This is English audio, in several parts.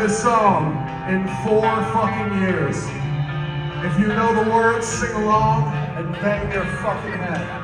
this song in four fucking years. If you know the words, sing along and bang your fucking head.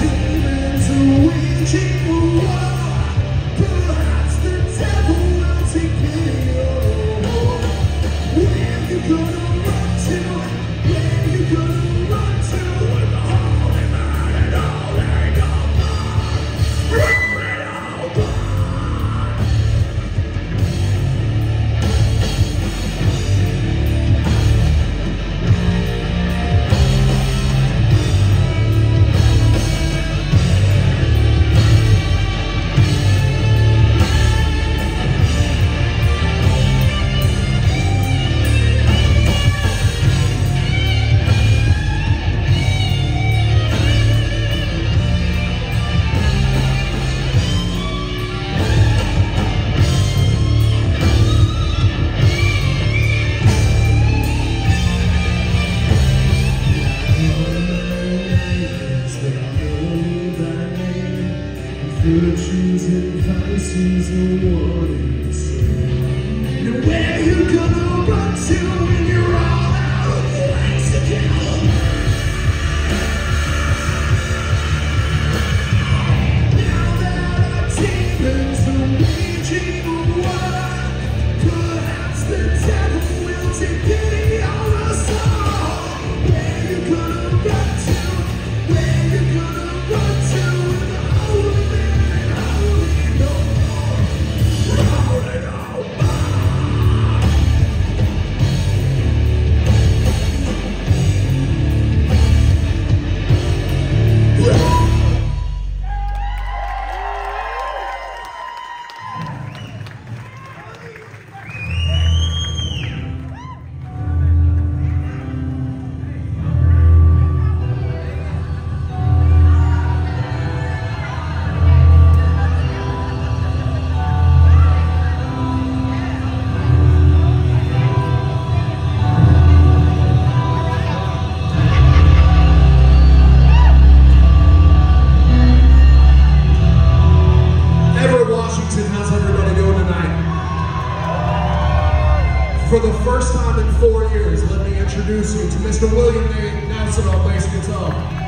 啊。Washington, how's everybody doing tonight? For the first time in four years, let me introduce you to Mr. William Nelson on bass guitar.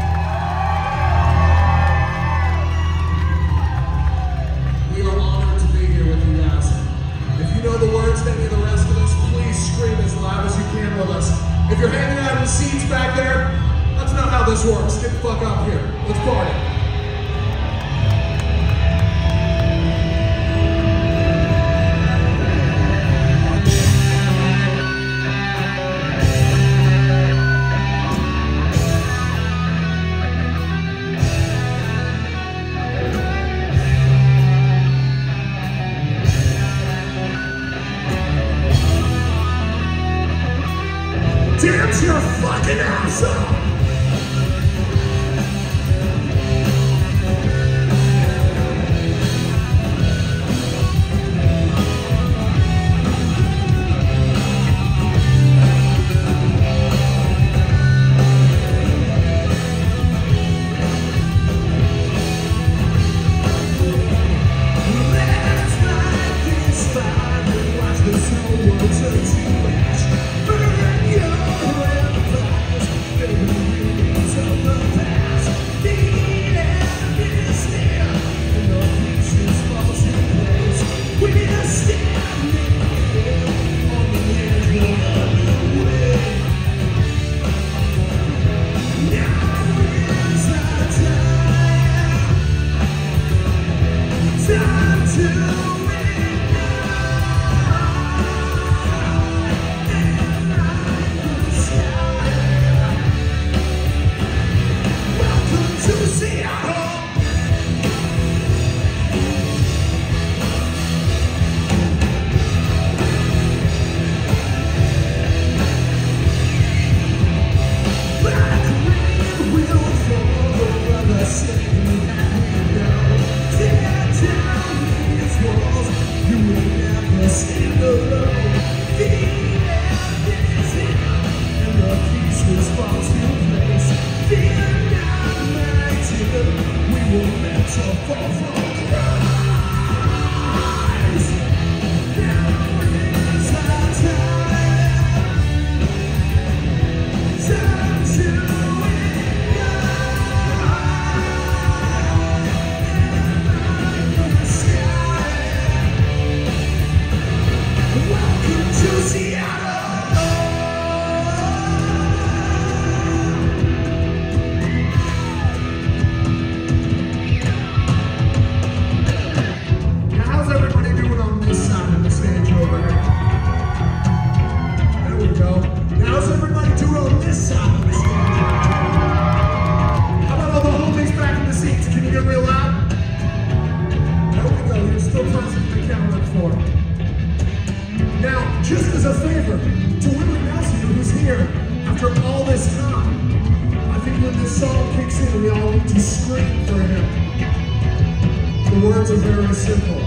The words are very simple.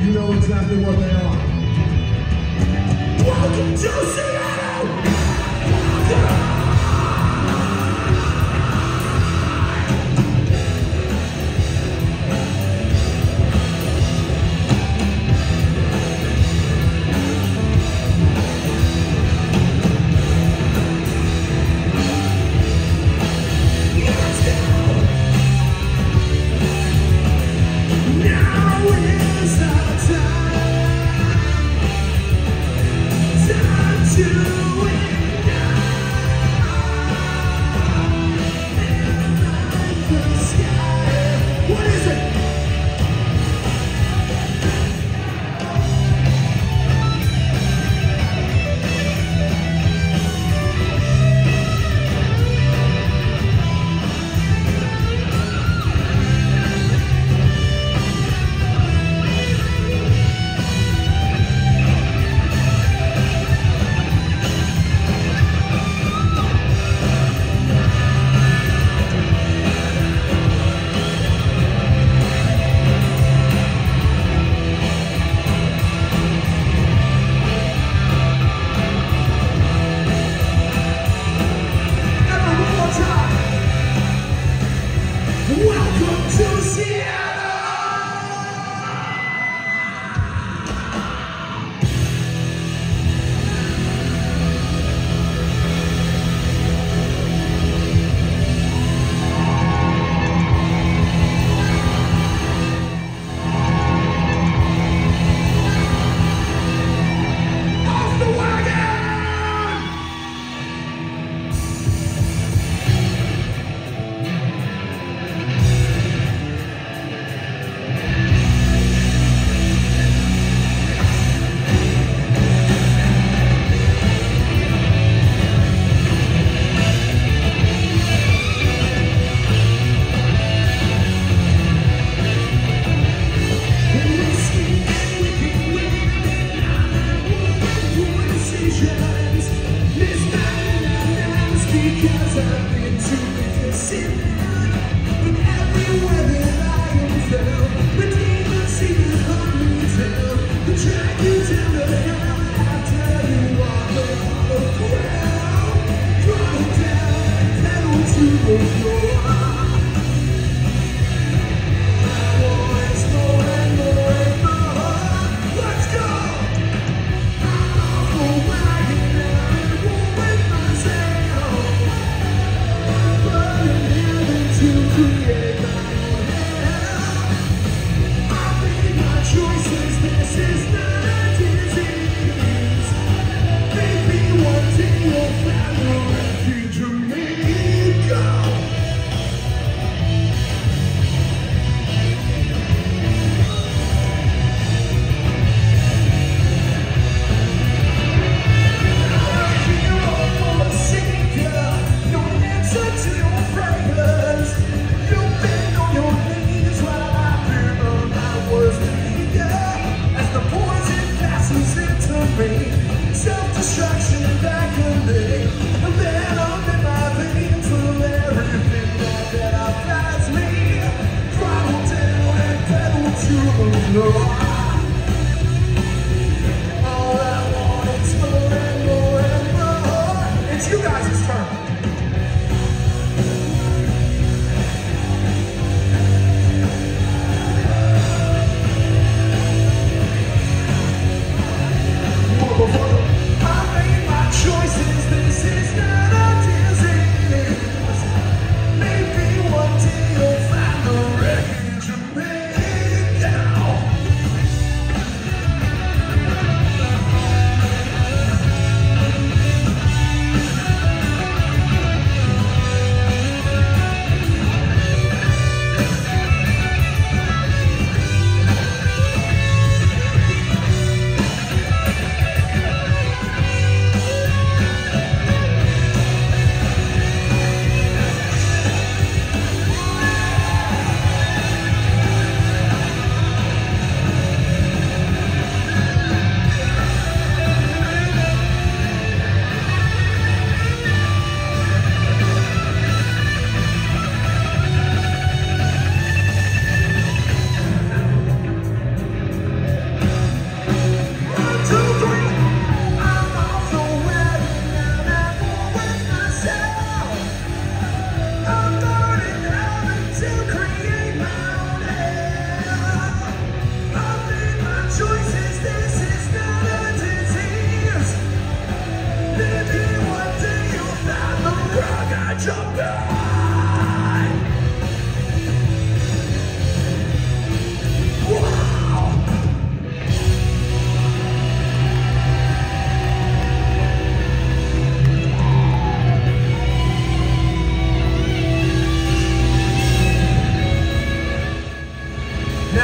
You know exactly what they are. Welcome to Seattle!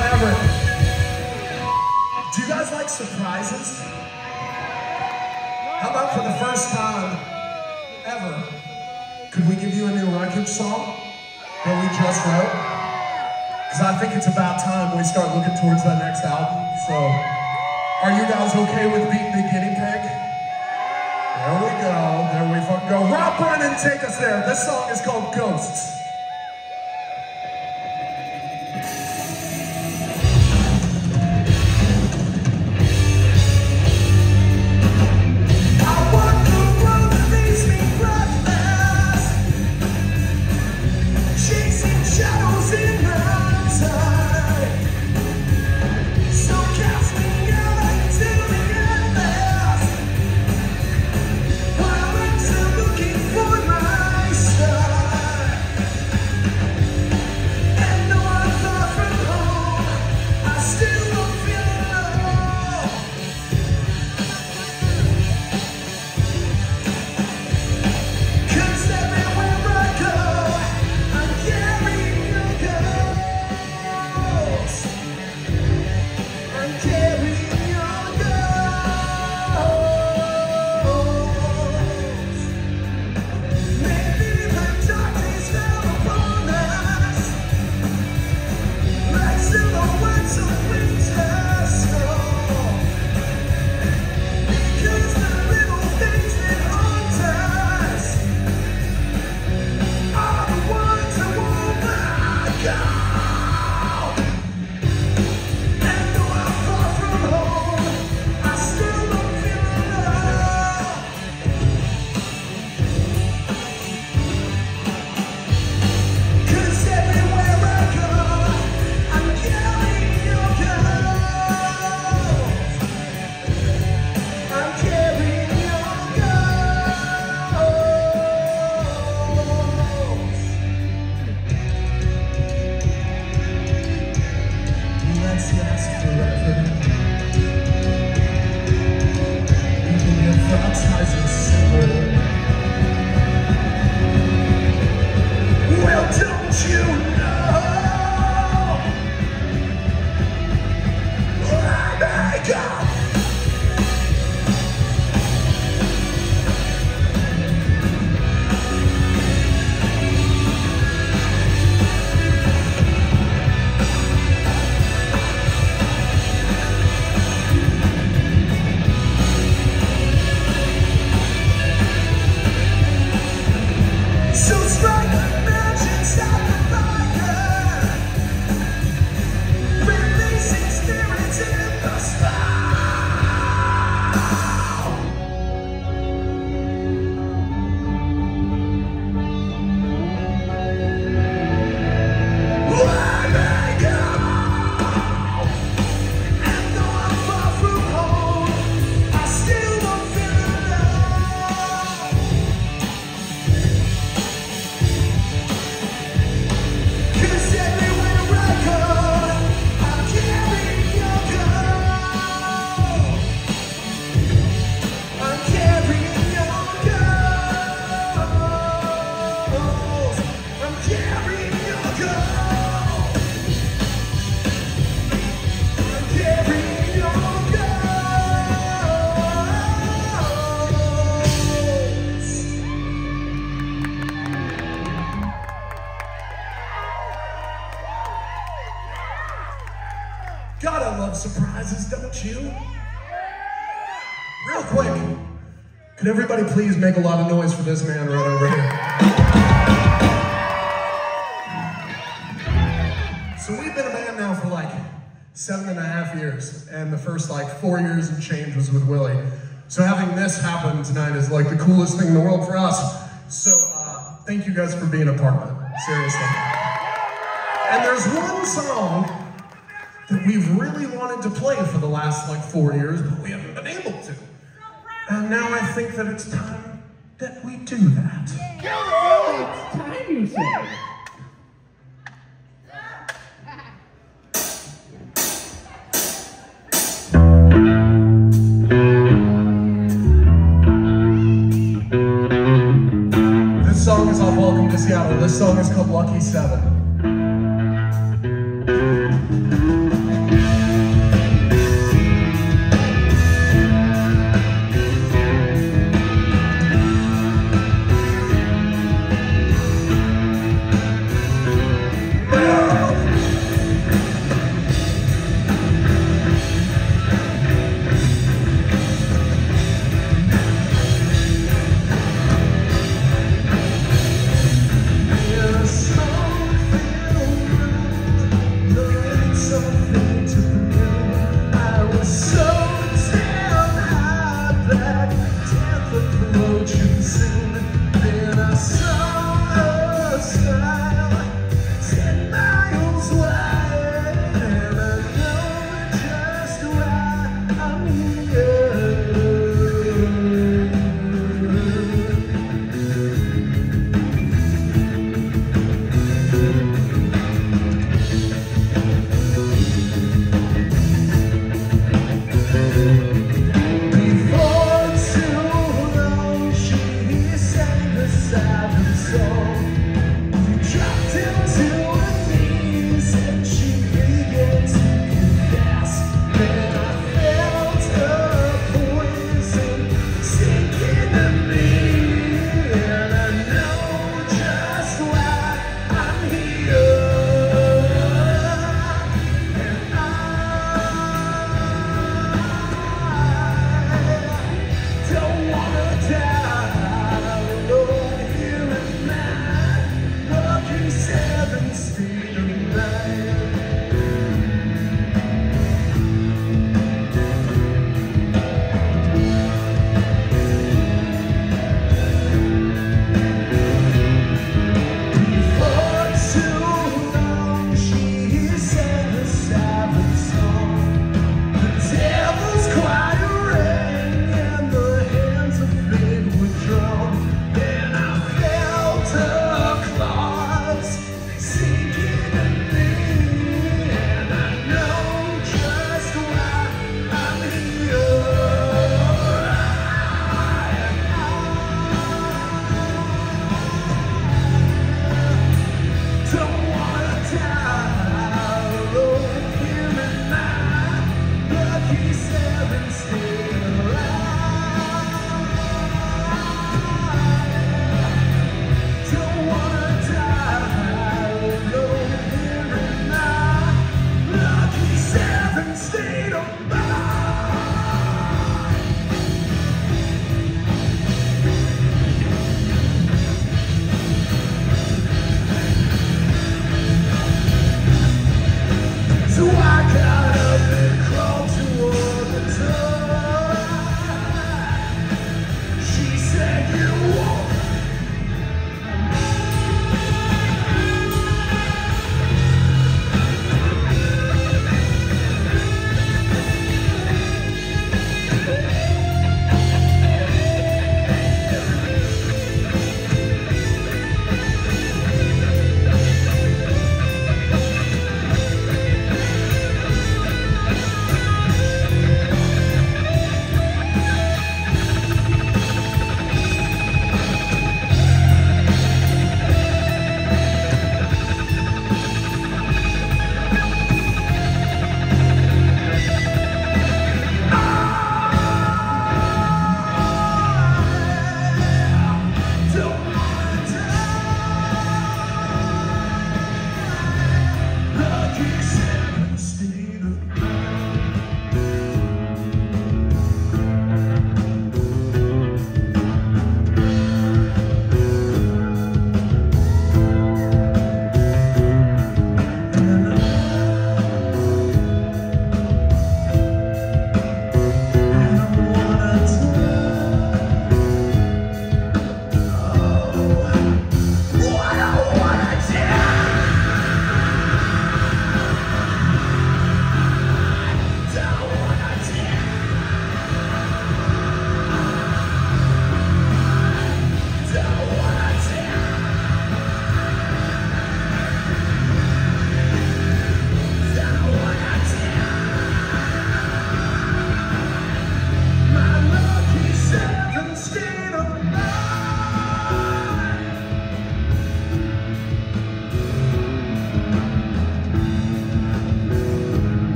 Do you guys like surprises? How about for the first time ever, could we give you a new record song that we just wrote? Because I think it's about time we start looking towards that next album. So, are you guys okay with beating the guinea pig? There we go. There we go. go. Rob Brennan, take us there. This song is called Ghosts. Make a lot of noise for this man right over here? So we've been a band now for like seven and a half years, and the first like four years of change was with Willie. So having this happen tonight is like the coolest thing in the world for us. So uh, thank you guys for being a part of it, seriously. And there's one song that we've really wanted to play for the last like four years, but we haven't been able to. And now I think that it's time that we do that. It's time, you say. This song is off Welcome to Seattle. This song is called Lucky Seven.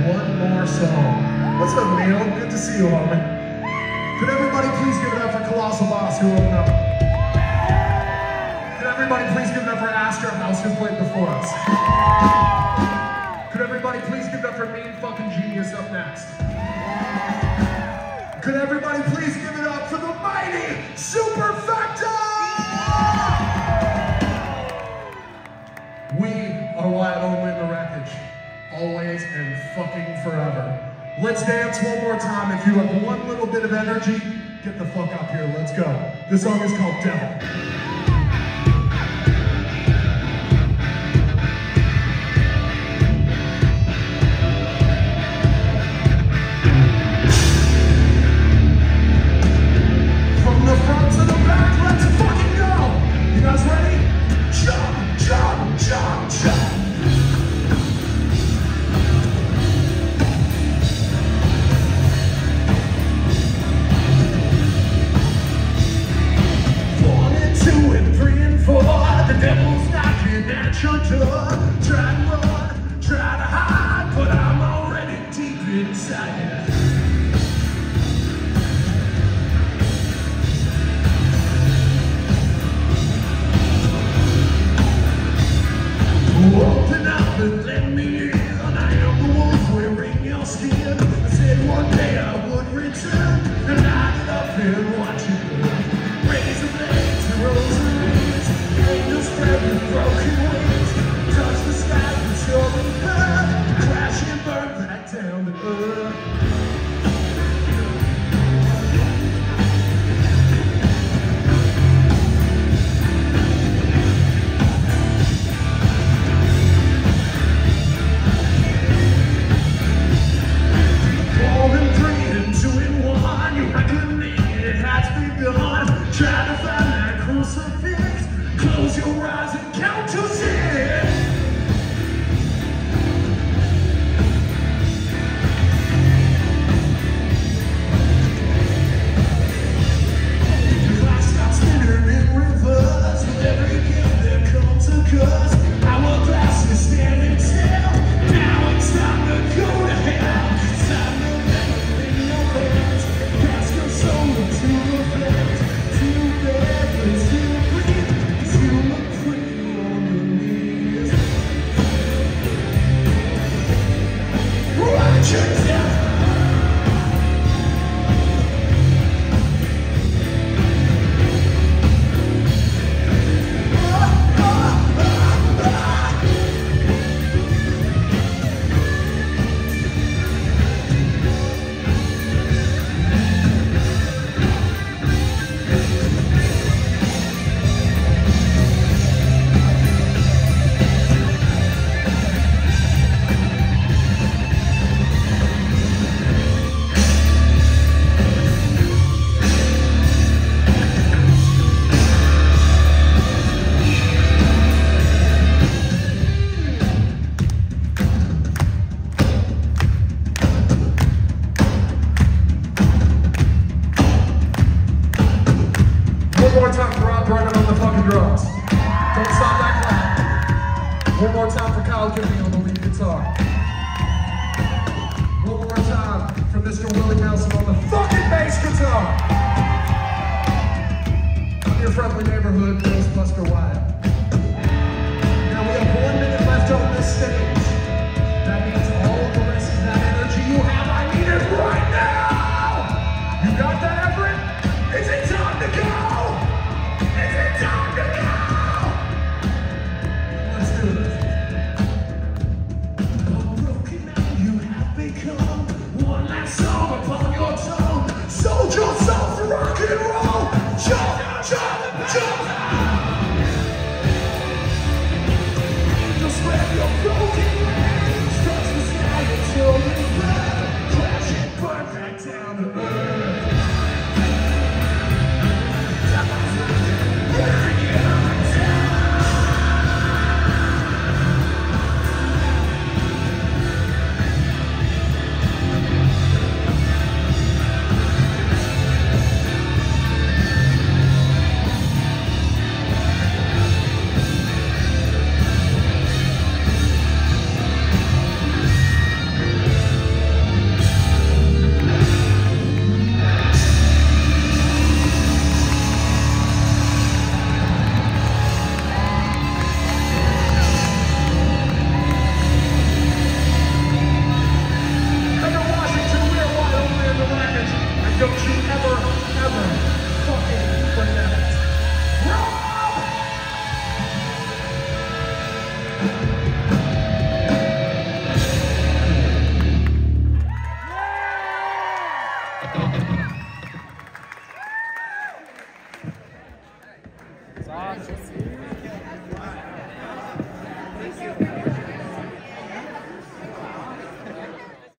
one more song. What's up, Neil? Good to see you, homie. Could everybody please give it up for Colossal Boss who opened up? Could everybody please give it up for Astro House who played before us? Could everybody please give it up for Mean Fucking Genius up next? Could everybody please give it up for the mighty Super Factor? We are Wyoming always, and fucking forever. Let's dance one more time. If you have one little bit of energy, get the fuck up here. Let's go. This song is called Devil.